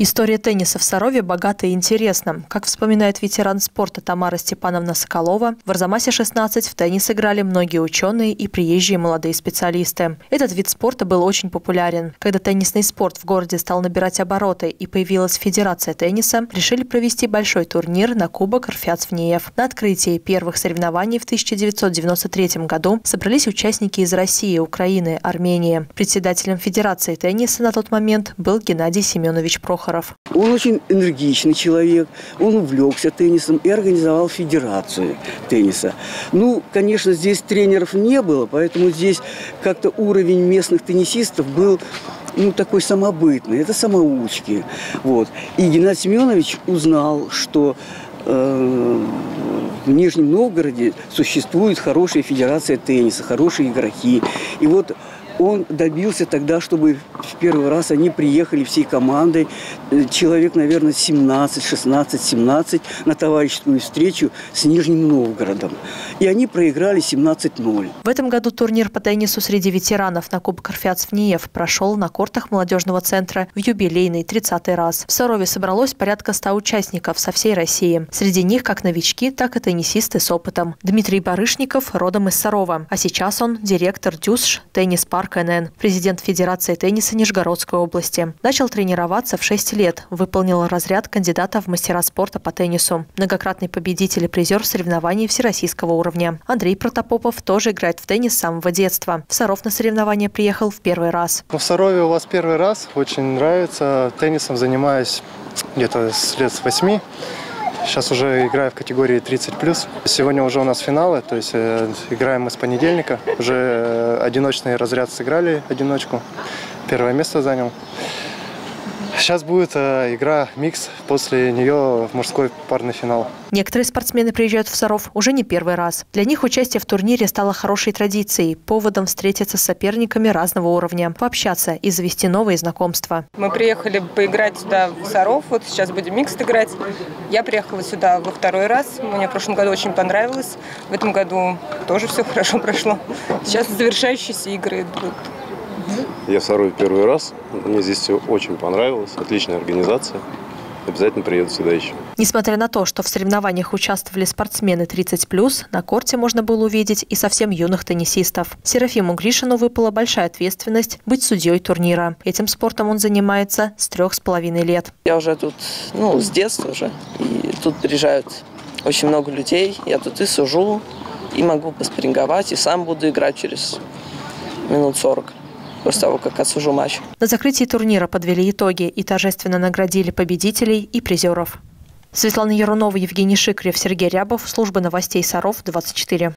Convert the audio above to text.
История тенниса в Сарове богата и интересна. Как вспоминает ветеран спорта Тамара Степановна Соколова, в Арзамасе-16 в теннис играли многие ученые и приезжие молодые специалисты. Этот вид спорта был очень популярен. Когда теннисный спорт в городе стал набирать обороты и появилась Федерация тенниса, решили провести большой турнир на Кубок Рфяцвнеев. На открытии первых соревнований в 1993 году собрались участники из России, Украины, Армении. Председателем Федерации тенниса на тот момент был Геннадий Семенович Прохоров. Прохоров. Он очень энергичный человек, он увлекся теннисом и организовал федерацию тенниса. Ну, конечно, здесь тренеров не было, поэтому здесь как-то уровень местных теннисистов был ну, такой самобытный, это самоучки. Вот. И Геннадий Семенович узнал, что э, в Нижнем Новгороде существует хорошая федерация тенниса, хорошие игроки. И вот он добился тогда, чтобы в первый раз они приехали всей командой, э, человек, наверное, 17, 16, 17, на товарищескую встречу с Нижним Новгородом. И они проиграли 17-0. В этом году турнир по теннису среди ветеранов на Кубок Рфяцвниев прошел на кортах молодежного центра в юбилейный 30-й раз. В Сарове собралось порядка 100 участников со всей России. Среди них как новички, так и теннисисты с опытом. Дмитрий Барышников родом из Сарова, а сейчас он директор ДЮСШ теннис-парк Марк НН, президент Федерации тенниса Нижегородской области. Начал тренироваться в 6 лет, выполнил разряд кандидата в мастера спорта по теннису. Многократный победитель и призер соревнований всероссийского уровня. Андрей Протопопов тоже играет в теннис с самого детства. В Саров на соревнования приехал в первый раз. В Сарове у вас первый раз. Очень нравится. Теннисом занимаюсь где-то с лет с 8. Сейчас уже играю в категории 30+. Сегодня уже у нас финалы, то есть э, играем мы с понедельника. Уже э, одиночный разряд сыграли, одиночку. Первое место занял. Сейчас будет э, игра микс, после нее в мужской парный финал. Некоторые спортсмены приезжают в Саров уже не первый раз. Для них участие в турнире стало хорошей традицией, поводом встретиться с соперниками разного уровня, пообщаться и завести новые знакомства. Мы приехали поиграть сюда в Саров, вот сейчас будем микс играть. Я приехала сюда во второй раз, мне в прошлом году очень понравилось, в этом году тоже все хорошо прошло. Сейчас завершающиеся игры идут. Я в Сарове первый раз. Мне здесь все очень понравилось. Отличная организация. Обязательно приеду сюда еще. Несмотря на то, что в соревнованиях участвовали спортсмены 30+, на корте можно было увидеть и совсем юных теннисистов. Серафиму Гришину выпала большая ответственность быть судьей турнира. Этим спортом он занимается с трех с половиной лет. Я уже тут, ну, с детства уже. И тут приезжают очень много людей. Я тут и сужу, и могу поспринговать, и сам буду играть через минут 40 после того, как отсужу матч. На закрытии турнира подвели итоги и торжественно наградили победителей и призеров. Светлана Ярунова, Евгений Шикрев, Сергей Рябов. Служба новостей Саров, 24.